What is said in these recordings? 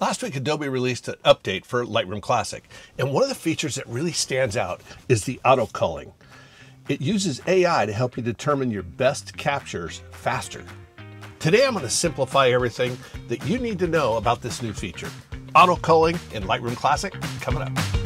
Last week, Adobe released an update for Lightroom Classic, and one of the features that really stands out is the auto culling. It uses AI to help you determine your best captures faster. Today, I'm going to simplify everything that you need to know about this new feature. Auto culling in Lightroom Classic coming up.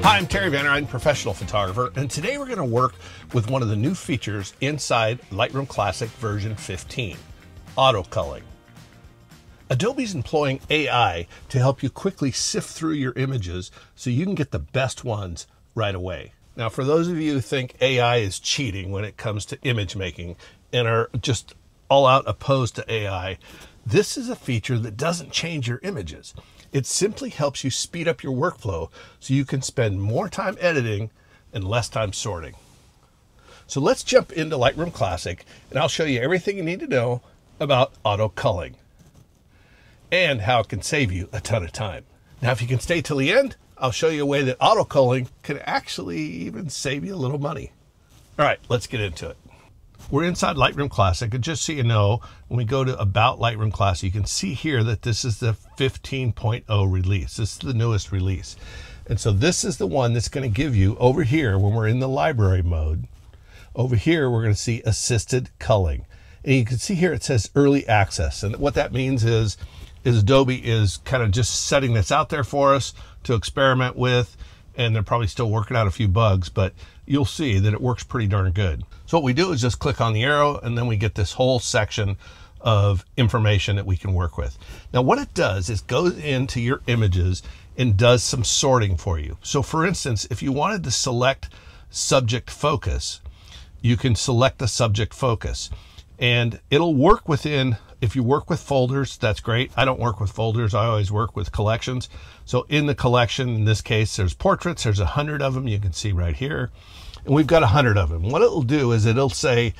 Hi, I'm Terry Van professional photographer, and today we're going to work with one of the new features inside Lightroom Classic version 15, auto culling. Adobe's employing AI to help you quickly sift through your images so you can get the best ones right away. Now, for those of you who think AI is cheating when it comes to image making and are just all out opposed to AI, this is a feature that doesn't change your images. It simply helps you speed up your workflow so you can spend more time editing and less time sorting. So let's jump into Lightroom Classic and I'll show you everything you need to know about auto culling and how it can save you a ton of time. Now, if you can stay till the end, I'll show you a way that auto culling can actually even save you a little money. All right, let's get into it. We're inside Lightroom Classic, and just so you know, when we go to About Lightroom Classic, you can see here that this is the 15.0 release. This is the newest release. And so this is the one that's going to give you over here, when we're in the library mode, over here, we're going to see assisted culling. And you can see here it says early access. And what that means is, is Adobe is kind of just setting this out there for us to experiment with and they're probably still working out a few bugs, but you'll see that it works pretty darn good. So what we do is just click on the arrow and then we get this whole section of information that we can work with. Now what it does is goes into your images and does some sorting for you. So for instance, if you wanted to select subject focus, you can select the subject focus and it'll work within if you work with folders that's great. I don't work with folders. I always work with collections. So in the collection in this case there's portraits. There's a hundred of them you can see right here. And we've got a hundred of them. What it'll do is it'll say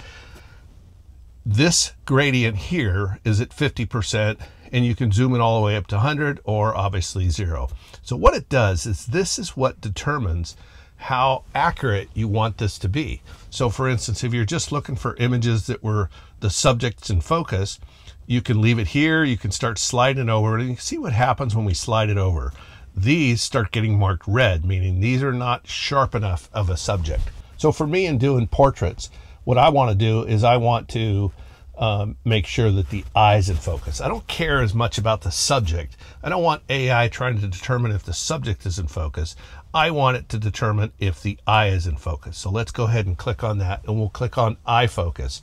this gradient here is at 50% and you can zoom it all the way up to 100 or obviously zero. So what it does is this is what determines how accurate you want this to be. So for instance, if you're just looking for images that were the subjects in focus, you can leave it here, you can start sliding over and you can see what happens when we slide it over. These start getting marked red, meaning these are not sharp enough of a subject. So for me in doing portraits, what I want to do is I want to um, make sure that the eye's in focus. I don't care as much about the subject. I don't want AI trying to determine if the subject is in focus. I want it to determine if the eye is in focus. So let's go ahead and click on that and we'll click on eye focus.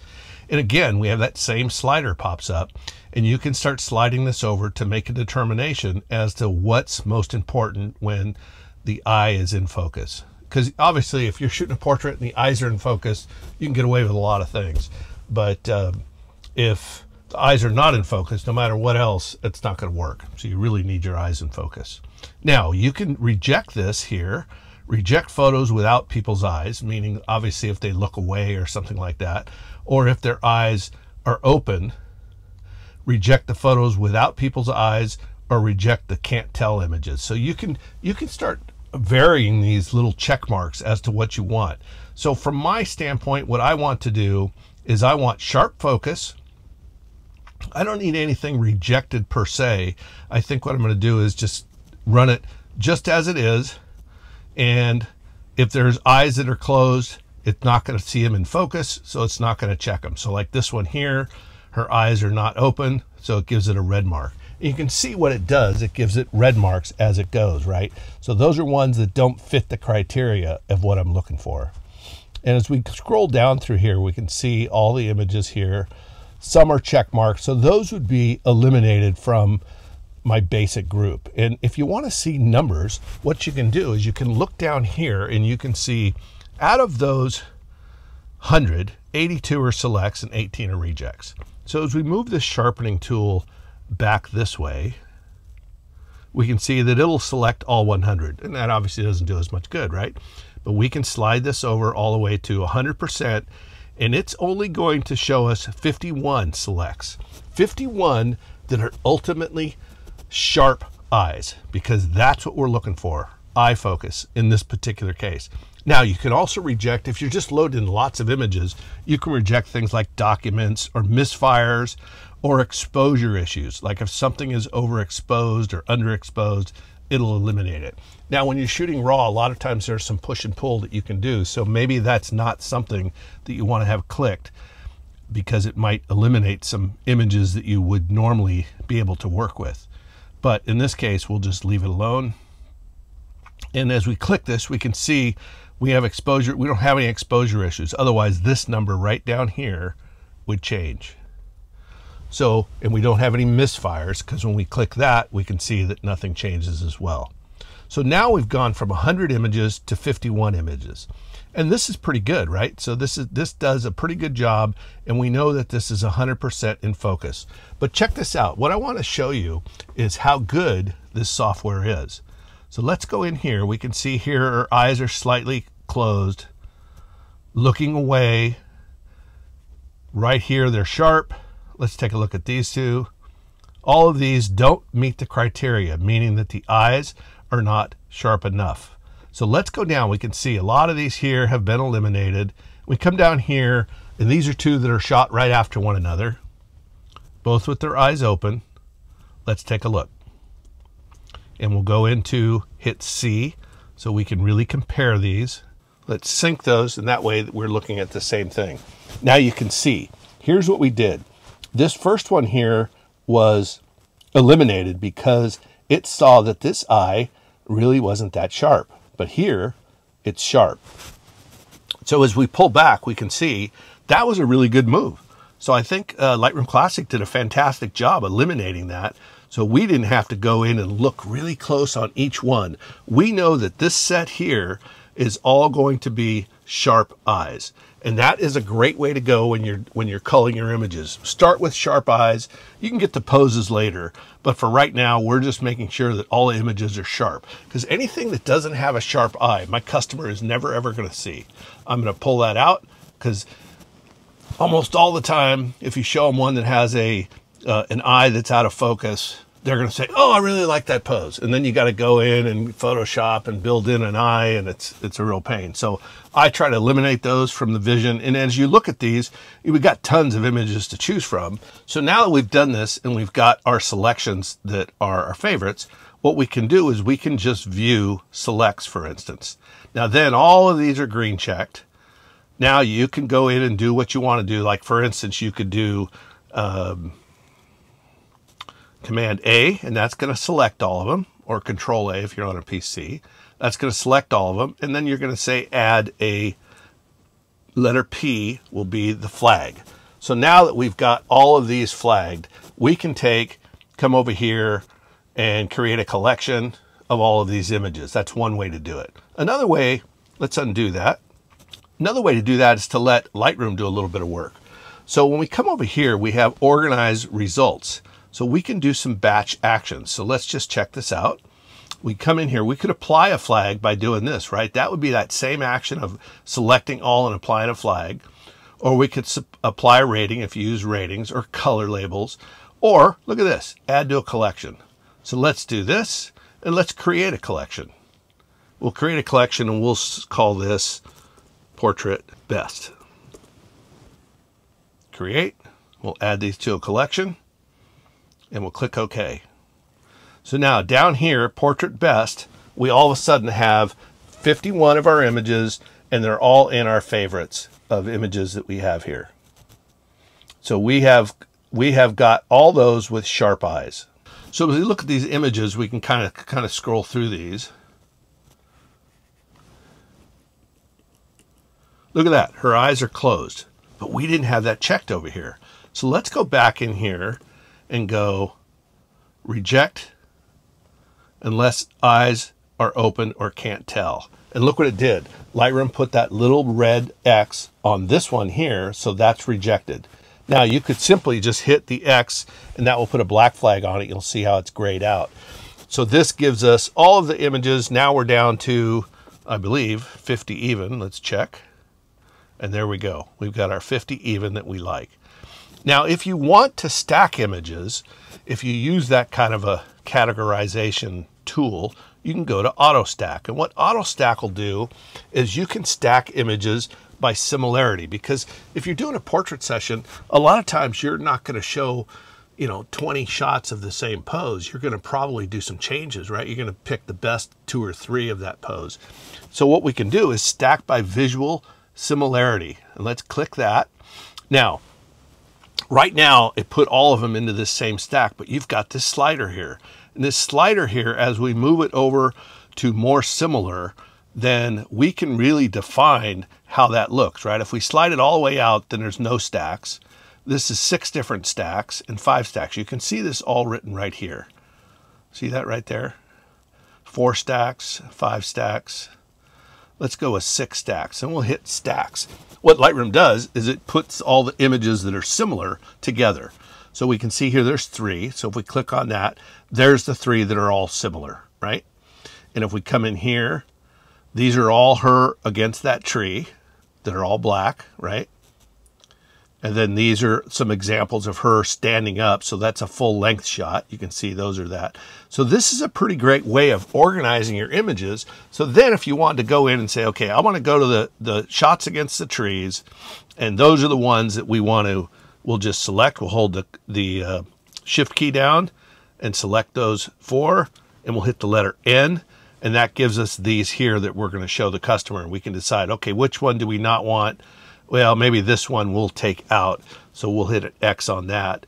And again, we have that same slider pops up and you can start sliding this over to make a determination as to what's most important when the eye is in focus. Because obviously if you're shooting a portrait and the eyes are in focus, you can get away with a lot of things. But um, if the eyes are not in focus, no matter what else, it's not going to work. So you really need your eyes in focus. Now, you can reject this here, reject photos without people's eyes, meaning obviously if they look away or something like that, or if their eyes are open, reject the photos without people's eyes or reject the can't tell images. So you can you can start varying these little check marks as to what you want. So from my standpoint, what I want to do is I want sharp focus, I don't need anything rejected per se. I think what I'm going to do is just run it just as it is. And if there's eyes that are closed, it's not going to see them in focus, so it's not going to check them. So like this one here, her eyes are not open, so it gives it a red mark. And you can see what it does. It gives it red marks as it goes, right? So those are ones that don't fit the criteria of what I'm looking for. And as we scroll down through here, we can see all the images here. Some are check marks. So those would be eliminated from my basic group. And if you want to see numbers, what you can do is you can look down here and you can see out of those 100, 82 are selects and 18 are rejects. So as we move this sharpening tool back this way, we can see that it'll select all 100. And that obviously doesn't do as much good, right? But we can slide this over all the way to 100% and it's only going to show us 51 selects. 51 that are ultimately sharp eyes because that's what we're looking for eye focus in this particular case. Now, you can also reject, if you're just loading lots of images, you can reject things like documents or misfires or exposure issues. Like if something is overexposed or underexposed, it'll eliminate it. Now, when you're shooting raw, a lot of times there's some push and pull that you can do. So maybe that's not something that you want to have clicked because it might eliminate some images that you would normally be able to work with. But in this case, we'll just leave it alone. And as we click this, we can see we have exposure. We don't have any exposure issues. Otherwise, this number right down here would change. So, and we don't have any misfires because when we click that, we can see that nothing changes as well. So now we've gone from 100 images to 51 images. And this is pretty good, right? So this is this does a pretty good job and we know that this is 100% in focus. But check this out. What I want to show you is how good this software is. So let's go in here. We can see here our eyes are slightly closed, looking away. Right here, they're sharp. Let's take a look at these two. All of these don't meet the criteria, meaning that the eyes are not sharp enough. So let's go down. We can see a lot of these here have been eliminated. We come down here, and these are two that are shot right after one another, both with their eyes open. Let's take a look. And we'll go into hit C so we can really compare these. Let's sync those, and that way we're looking at the same thing. Now you can see, here's what we did. This first one here was eliminated because it saw that this eye really wasn't that sharp. But here, it's sharp. So as we pull back, we can see that was a really good move. So I think uh, Lightroom Classic did a fantastic job eliminating that. So we didn't have to go in and look really close on each one. We know that this set here is all going to be sharp eyes. And that is a great way to go when you're when you're culling your images. Start with sharp eyes. You can get the poses later, but for right now, we're just making sure that all the images are sharp. Because anything that doesn't have a sharp eye, my customer is never ever going to see. I'm going to pull that out because almost all the time, if you show them one that has a uh, an eye that's out of focus, they're going to say, "Oh, I really like that pose," and then you got to go in and Photoshop and build in an eye, and it's it's a real pain. So I try to eliminate those from the vision. And as you look at these, we've got tons of images to choose from. So now that we've done this and we've got our selections that are our favorites, what we can do is we can just view selects, for instance. Now then, all of these are green checked. Now you can go in and do what you want to do. Like for instance, you could do. Um, Command A, and that's going to select all of them, or Control A if you're on a PC. That's going to select all of them, and then you're going to say add a letter P will be the flag. So now that we've got all of these flagged, we can take, come over here and create a collection of all of these images. That's one way to do it. Another way, let's undo that. Another way to do that is to let Lightroom do a little bit of work. So when we come over here, we have organize results. So we can do some batch actions. So let's just check this out. We come in here, we could apply a flag by doing this, right? That would be that same action of selecting all and applying a flag. Or we could apply a rating if you use ratings or color labels. Or look at this, add to a collection. So let's do this and let's create a collection. We'll create a collection and we'll call this portrait best. Create, we'll add these to a collection and we'll click OK. So now down here, Portrait Best, we all of a sudden have 51 of our images and they're all in our favorites of images that we have here. So we have we have got all those with sharp eyes. So as we look at these images, we can kind of kind of scroll through these. Look at that. Her eyes are closed. But we didn't have that checked over here. So let's go back in here and go reject unless eyes are open or can't tell. And look what it did. Lightroom put that little red X on this one here, so that's rejected. Now you could simply just hit the X and that will put a black flag on it. You'll see how it's grayed out. So this gives us all of the images. Now we're down to, I believe, 50 even. Let's check. And there we go. We've got our 50 even that we like. Now, if you want to stack images, if you use that kind of a categorization tool, you can go to auto stack. And what auto stack will do is you can stack images by similarity because if you're doing a portrait session, a lot of times you're not going to show, you know, 20 shots of the same pose. You're going to probably do some changes, right? You're going to pick the best two or three of that pose. So what we can do is stack by visual similarity. And let's click that. Now, right now it put all of them into this same stack, but you've got this slider here. And this slider here, as we move it over to more similar, then we can really define how that looks, right? If we slide it all the way out, then there's no stacks. This is six different stacks and five stacks. You can see this all written right here. See that right there? Four stacks, five stacks. Let's go with six stacks and we'll hit stacks. What Lightroom does is it puts all the images that are similar together. So we can see here there's three. So if we click on that, there's the three that are all similar, right? And if we come in here, these are all her against that tree that are all black, right? And then these are some examples of her standing up. So that's a full length shot. You can see those are that. So this is a pretty great way of organizing your images. So then if you want to go in and say, okay, I want to go to the, the shots against the trees, and those are the ones that we want to, we'll just select, we'll hold the, the uh, shift key down and select those four, and we'll hit the letter N and that gives us these here that we're going to show the customer. And we can decide, okay, which one do we not want? Well, maybe this one we'll take out. So we'll hit an X on that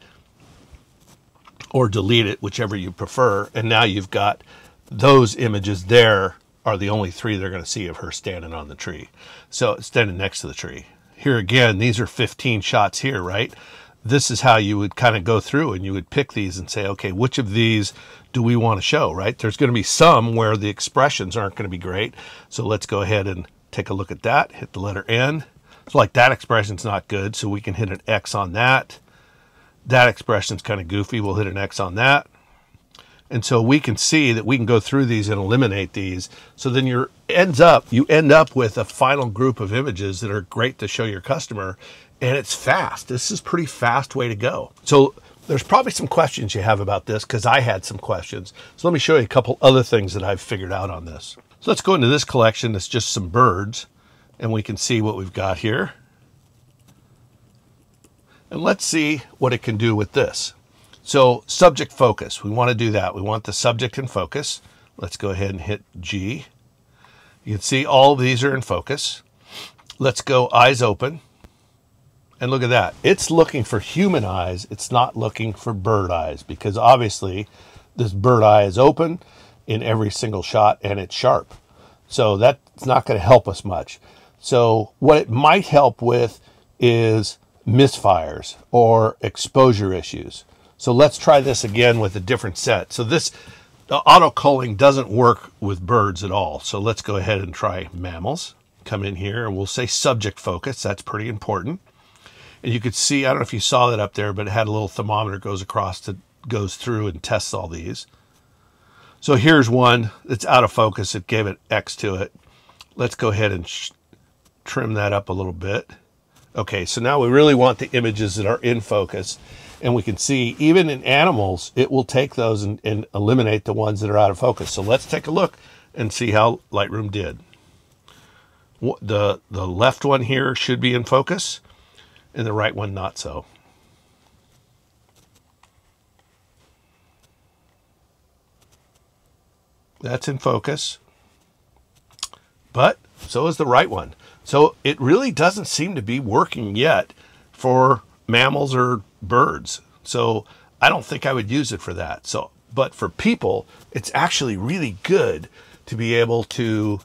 or delete it, whichever you prefer. And now you've got those images there are the only three they're going to see of her standing on the tree. So standing next to the tree. Here again, these are 15 shots here, right? This is how you would kind of go through and you would pick these and say, okay, which of these do we want to show, right? There's going to be some where the expressions aren't going to be great. So let's go ahead and take a look at that. Hit the letter N. So like that expression's not good, so we can hit an X on that. That expression's kind of goofy. We'll hit an X on that. And so we can see that we can go through these and eliminate these. So then you ends up you end up with a final group of images that are great to show your customer and it's fast. This is pretty fast way to go. So there's probably some questions you have about this because I had some questions. So let me show you a couple other things that I've figured out on this. So let's go into this collection. It's just some birds and we can see what we've got here. And let's see what it can do with this. So subject focus, we want to do that. We want the subject in focus. Let's go ahead and hit G. You can see all these are in focus. Let's go eyes open. And look at that. It's looking for human eyes. It's not looking for bird eyes because obviously this bird eye is open in every single shot and it's sharp. So that's not going to help us much. So what it might help with is misfires or exposure issues. So let's try this again with a different set. So this auto culling doesn't work with birds at all. So let's go ahead and try mammals. Come in here and we'll say subject focus. That's pretty important. And you could see, I don't know if you saw that up there, but it had a little thermometer goes across that goes through and tests all these. So here's one that's out of focus. It gave it X to it. Let's go ahead and trim that up a little bit. Okay, so now we really want the images that are in focus. And we can see even in animals, it will take those and, and eliminate the ones that are out of focus. So let's take a look and see how Lightroom did. The, the left one here should be in focus and the right one not so. That's in focus. But so is the right one. So it really doesn't seem to be working yet for mammals or birds. So I don't think I would use it for that. So, but for people, it's actually really good to be able to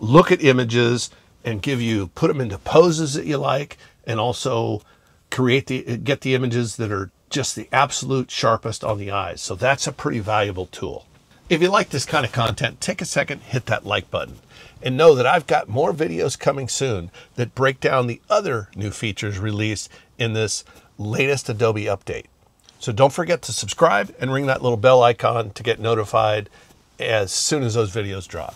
look at images and give you, put them into poses that you like and also create the get the images that are just the absolute sharpest on the eyes. So that's a pretty valuable tool. If you like this kind of content, take a second, hit that like button, and know that I've got more videos coming soon that break down the other new features released in this latest Adobe update. So don't forget to subscribe and ring that little bell icon to get notified as soon as those videos drop.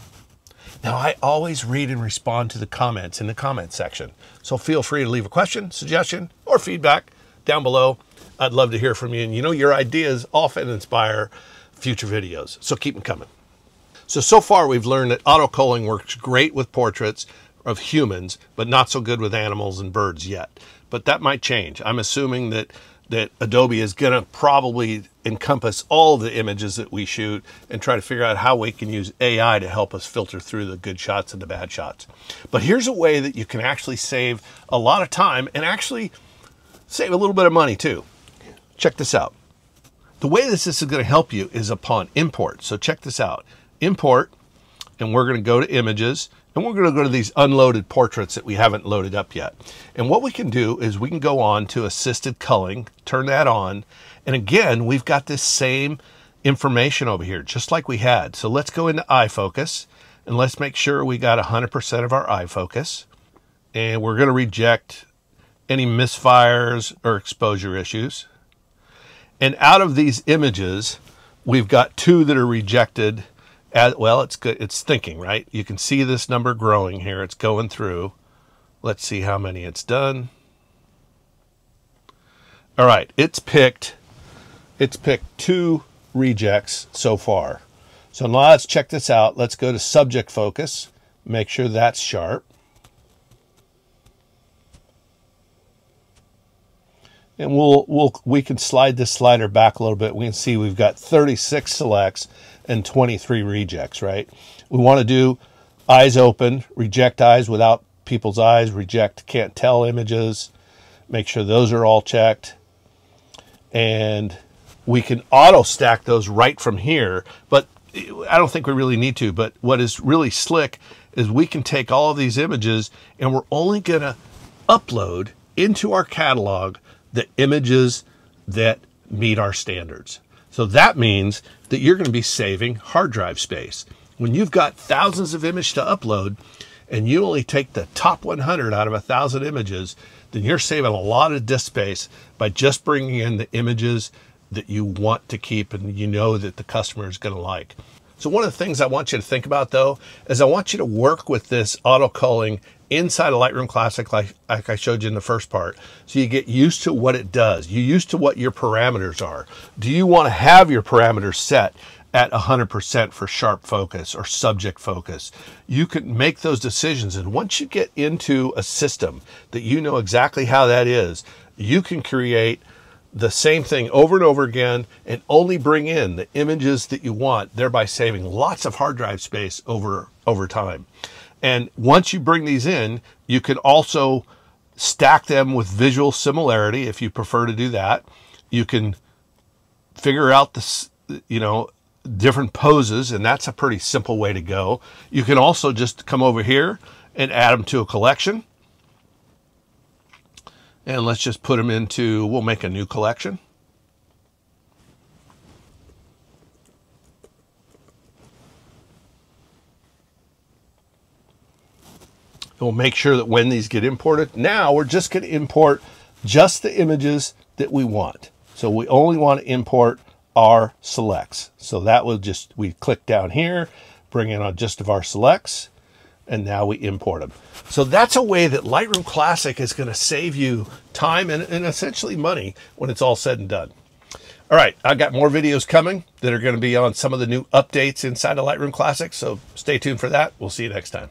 Now, I always read and respond to the comments in the comment section. So feel free to leave a question, suggestion, or feedback down below. I'd love to hear from you. And you know, your ideas often inspire future videos. So keep them coming. So, so far we've learned that auto culling works great with portraits of humans, but not so good with animals and birds yet. But that might change. I'm assuming that that Adobe is going to probably encompass all the images that we shoot and try to figure out how we can use AI to help us filter through the good shots and the bad shots. But here's a way that you can actually save a lot of time and actually save a little bit of money too. Check this out. The way this is going to help you is upon import. So check this out. Import, and we're going to go to images, and we're going to go to these unloaded portraits that we haven't loaded up yet. And what we can do is we can go on to assisted culling, turn that on, and again, we've got this same information over here, just like we had. So let's go into eye focus, and let's make sure we got 100% of our eye focus. And we're going to reject any misfires or exposure issues. And out of these images, we've got two that are rejected. Well, it's good. It's thinking, right? You can see this number growing here. It's going through. Let's see how many it's done. All right, it's picked. It's picked two rejects so far. So now let's check this out. Let's go to subject focus. Make sure that's sharp. And we'll we'll we can slide this slider back a little bit. We can see we've got 36 selects and 23 rejects, right? We want to do eyes open, reject eyes without people's eyes, reject can't tell images, make sure those are all checked. And we can auto stack those right from here, but I don't think we really need to. But what is really slick is we can take all of these images and we're only going to upload into our catalog the images that meet our standards. So that means that you're going to be saving hard drive space. When you've got thousands of images to upload and you only take the top 100 out of a thousand images, then you're saving a lot of disk space by just bringing in the images that you want to keep and you know that the customer is going to like. So one of the things I want you to think about though is I want you to work with this auto culling inside of Lightroom Classic like, like I showed you in the first part. So you get used to what it does. You used to what your parameters are. Do you want to have your parameters set at 100% for sharp focus or subject focus? You can make those decisions. And once you get into a system that you know exactly how that is, you can create the same thing over and over again and only bring in the images that you want, thereby saving lots of hard drive space over, over time. And once you bring these in, you can also stack them with visual similarity if you prefer to do that. You can figure out the, you know, different poses, and that's a pretty simple way to go. You can also just come over here and add them to a collection. And let's just put them into, we'll make a new collection. We'll make sure that when these get imported, now we're just going to import just the images that we want. So we only want to import our selects. So that will just, we click down here, bring in on just of our selects, and now we import them. So that's a way that Lightroom Classic is going to save you time and, and essentially money when it's all said and done. All right, I got more videos coming that are going to be on some of the new updates inside of Lightroom Classic, so stay tuned for that. We'll see you next time.